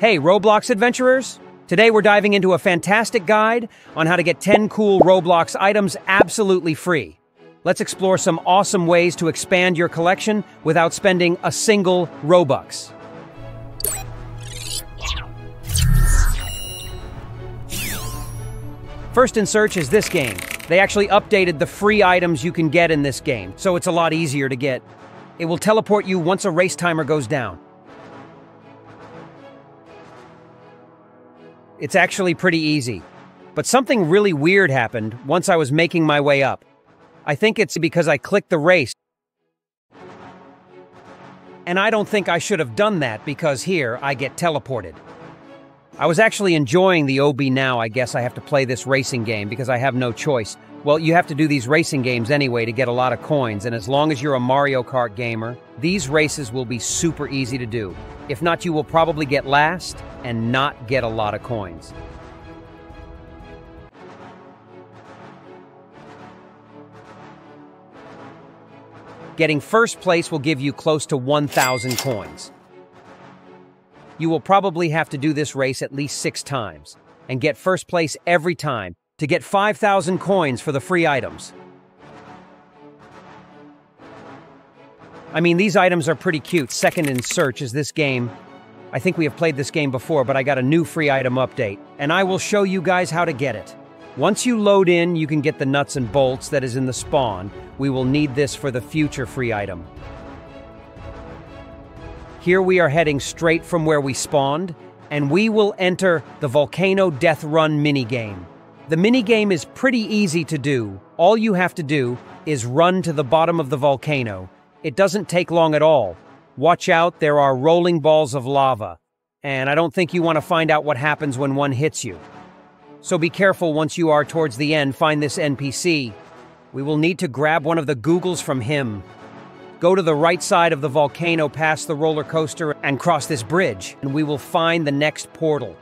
Hey, Roblox adventurers! Today we're diving into a fantastic guide on how to get 10 cool Roblox items absolutely free. Let's explore some awesome ways to expand your collection without spending a single Robux. First in search is this game. They actually updated the free items you can get in this game, so it's a lot easier to get. It will teleport you once a race timer goes down. It's actually pretty easy. But something really weird happened once I was making my way up. I think it's because I clicked the race. And I don't think I should have done that because here I get teleported. I was actually enjoying the obby now. I guess I have to play this racing game because I have no choice. Well, you have to do these racing games anyway to get a lot of coins, and as long as you're a Mario Kart gamer, these races will be super easy to do. If not, you will probably get last and not get a lot of coins. Getting first place will give you close to 1,000 coins. You will probably have to do this race at least six times, and get first place every time to get 5,000 coins for the free items. I mean, these items are pretty cute. Second in search is this game. I think we have played this game before, but I got a new free item update, and I will show you guys how to get it. Once you load in, you can get the nuts and bolts that is in the spawn. We will need this for the future free item. Here we are heading straight from where we spawned, and we will enter the Volcano Death Run minigame. The minigame is pretty easy to do. All you have to do is run to the bottom of the volcano. It doesn't take long at all. Watch out, there are rolling balls of lava. And I don't think you want to find out what happens when one hits you. So be careful once you are towards the end, find this NPC. We will need to grab one of the googles from him. Go to the right side of the volcano past the roller coaster and cross this bridge, and we will find the next portal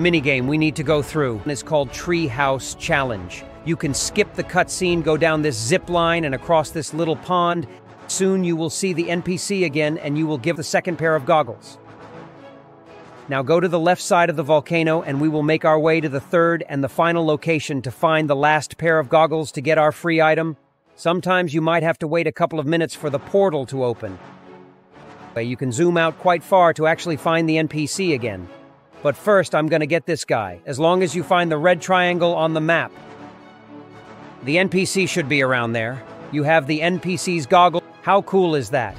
minigame we need to go through is called Treehouse Challenge. You can skip the cutscene, go down this zip line and across this little pond. Soon you will see the NPC again and you will give the second pair of goggles. Now go to the left side of the volcano and we will make our way to the third and the final location to find the last pair of goggles to get our free item. Sometimes you might have to wait a couple of minutes for the portal to open. But you can zoom out quite far to actually find the NPC again. But first, I'm gonna get this guy, as long as you find the red triangle on the map. The NPC should be around there. You have the NPC's goggle. How cool is that?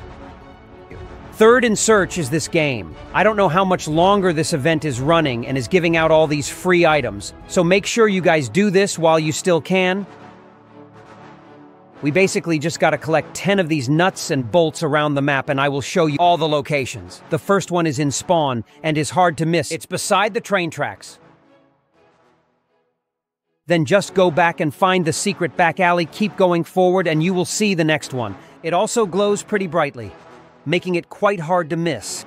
Third in search is this game. I don't know how much longer this event is running and is giving out all these free items, so make sure you guys do this while you still can. We basically just got to collect 10 of these nuts and bolts around the map and I will show you all the locations. The first one is in Spawn and is hard to miss. It's beside the train tracks. Then just go back and find the secret back alley, keep going forward, and you will see the next one. It also glows pretty brightly, making it quite hard to miss.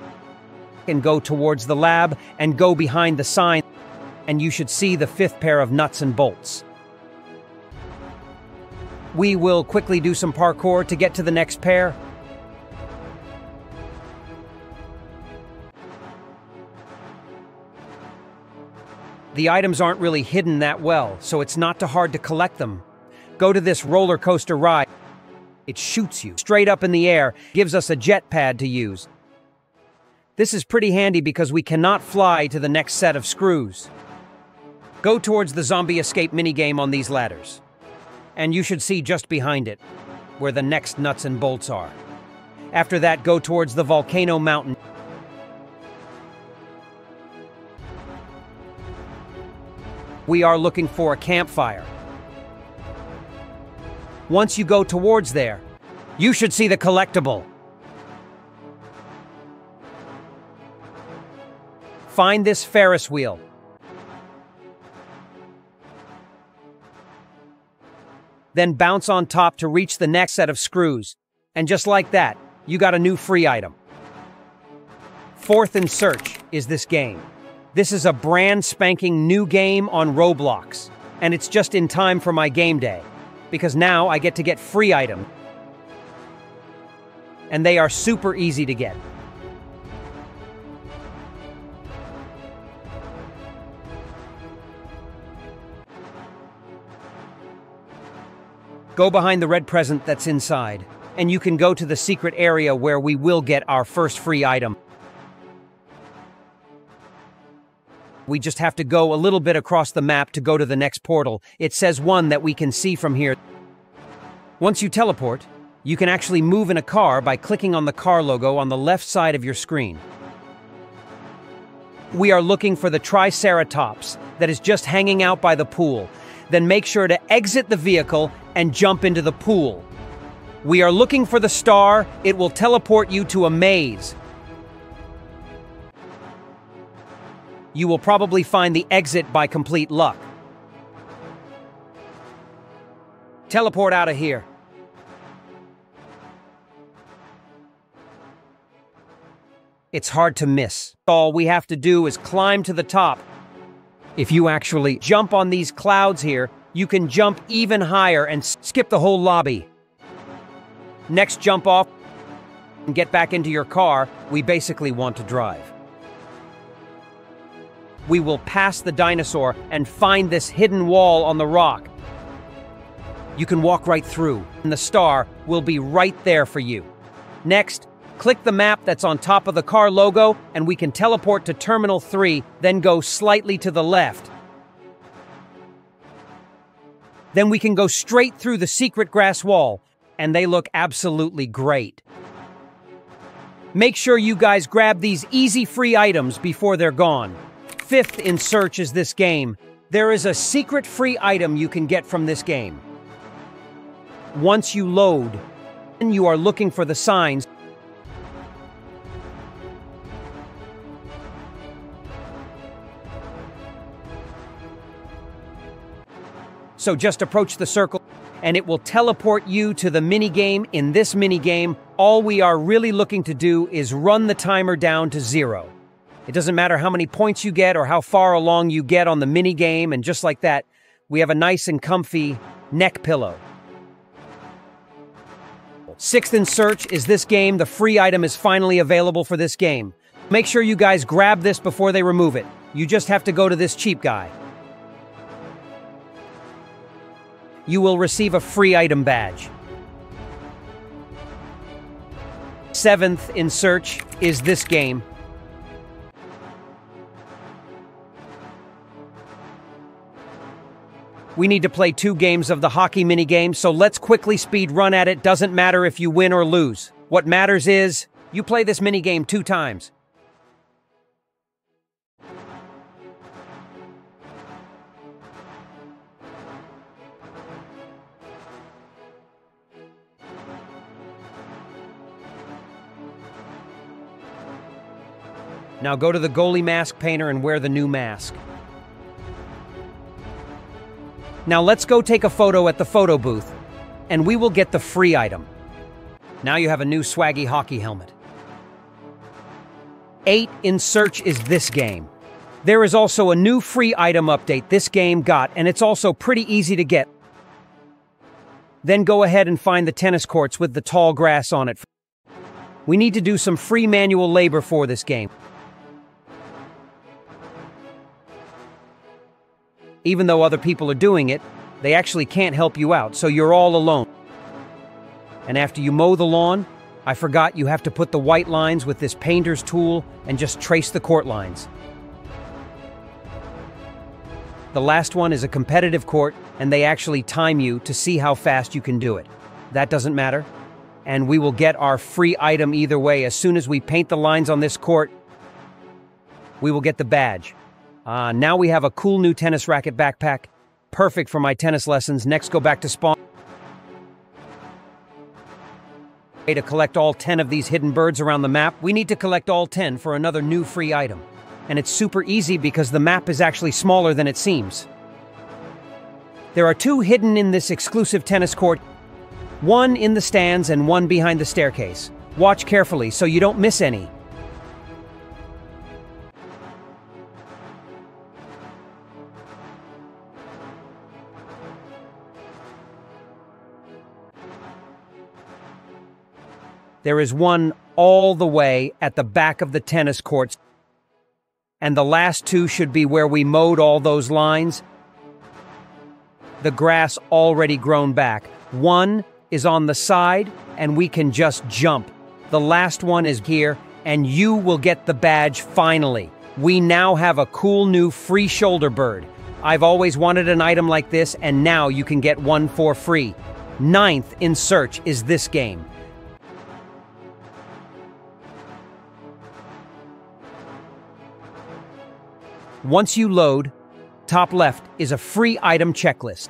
And go towards the lab and go behind the sign, and you should see the fifth pair of nuts and bolts. We will quickly do some parkour to get to the next pair. The items aren't really hidden that well, so it's not too hard to collect them. Go to this roller coaster ride. It shoots you straight up in the air, gives us a jet pad to use. This is pretty handy because we cannot fly to the next set of screws. Go towards the zombie escape minigame on these ladders and you should see just behind it, where the next nuts and bolts are. After that, go towards the Volcano Mountain. We are looking for a campfire. Once you go towards there, you should see the collectible. Find this Ferris wheel. then bounce on top to reach the next set of screws. And just like that, you got a new free item. Fourth in search is this game. This is a brand spanking new game on Roblox, and it's just in time for my game day, because now I get to get free item. And they are super easy to get. Go behind the red present that's inside, and you can go to the secret area where we will get our first free item. We just have to go a little bit across the map to go to the next portal. It says one that we can see from here. Once you teleport, you can actually move in a car by clicking on the car logo on the left side of your screen. We are looking for the Triceratops that is just hanging out by the pool. Then make sure to exit the vehicle and jump into the pool. We are looking for the star. It will teleport you to a maze. You will probably find the exit by complete luck. Teleport out of here. It's hard to miss. All we have to do is climb to the top. If you actually jump on these clouds here, you can jump even higher and skip the whole lobby. Next jump off and get back into your car, we basically want to drive we will pass the dinosaur and find this hidden wall on the rock. You can walk right through, and the star will be right there for you. Next, click the map that's on top of the car logo, and we can teleport to Terminal 3, then go slightly to the left. Then we can go straight through the secret grass wall, and they look absolutely great. Make sure you guys grab these easy free items before they're gone. Fifth in search is this game. There is a secret free item you can get from this game. Once you load, and you are looking for the signs, So just approach the circle and it will teleport you to the mini game. In this mini game, all we are really looking to do is run the timer down to zero. It doesn't matter how many points you get or how far along you get on the mini game, and just like that, we have a nice and comfy neck pillow. Sixth in search is this game. The free item is finally available for this game. Make sure you guys grab this before they remove it. You just have to go to this cheap guy. You will receive a free item badge. Seventh in search is this game. We need to play two games of the hockey minigame, so let's quickly speed run at it. Doesn't matter if you win or lose. What matters is you play this minigame two times. Now go to the goalie mask painter and wear the new mask. Now let's go take a photo at the photo booth, and we will get the free item. Now you have a new swaggy hockey helmet. 8 in search is this game. There is also a new free item update this game got, and it's also pretty easy to get. Then go ahead and find the tennis courts with the tall grass on it. We need to do some free manual labor for this game. Even though other people are doing it, they actually can't help you out, so you're all alone. And after you mow the lawn, I forgot you have to put the white lines with this painter's tool and just trace the court lines. The last one is a competitive court, and they actually time you to see how fast you can do it. That doesn't matter. And we will get our free item either way. As soon as we paint the lines on this court, we will get the badge. Uh, now we have a cool new tennis racket backpack. Perfect for my tennis lessons. Next, go back to spawn. To collect all 10 of these hidden birds around the map, we need to collect all 10 for another new free item. And it's super easy because the map is actually smaller than it seems. There are two hidden in this exclusive tennis court, one in the stands and one behind the staircase. Watch carefully so you don't miss any. There is one all the way at the back of the tennis courts. And the last two should be where we mowed all those lines. The grass already grown back. One is on the side, and we can just jump. The last one is here, and you will get the badge finally. We now have a cool new free shoulder bird. I've always wanted an item like this, and now you can get one for free. Ninth in search is this game. Once you load, top left is a free item checklist.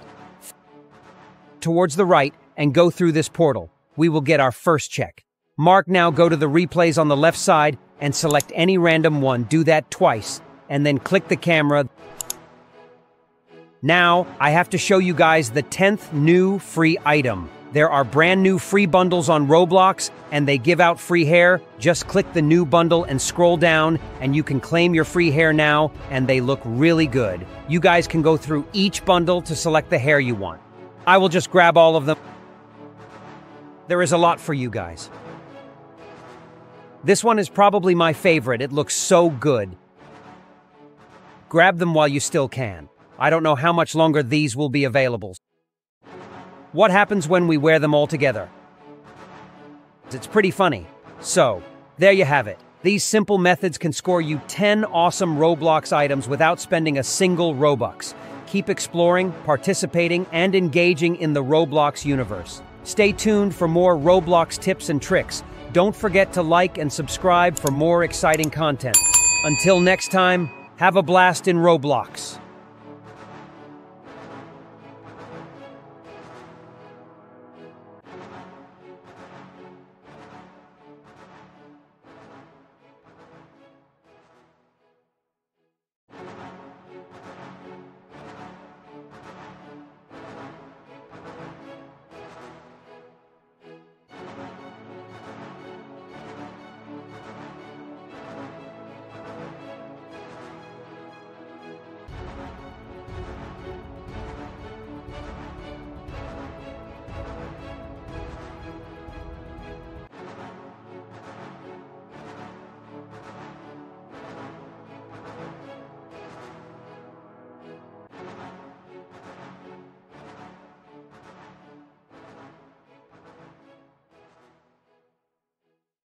Towards the right and go through this portal. We will get our first check. Mark now go to the replays on the left side and select any random one. Do that twice and then click the camera. Now, I have to show you guys the 10th new free item. There are brand new free bundles on Roblox, and they give out free hair. Just click the new bundle and scroll down, and you can claim your free hair now, and they look really good. You guys can go through each bundle to select the hair you want. I will just grab all of them. There is a lot for you guys. This one is probably my favorite. It looks so good. Grab them while you still can. I don't know how much longer these will be available. What happens when we wear them all together? It's pretty funny. So, there you have it. These simple methods can score you 10 awesome Roblox items without spending a single Robux. Keep exploring, participating, and engaging in the Roblox universe. Stay tuned for more Roblox tips and tricks. Don't forget to like and subscribe for more exciting content. Until next time, have a blast in Roblox.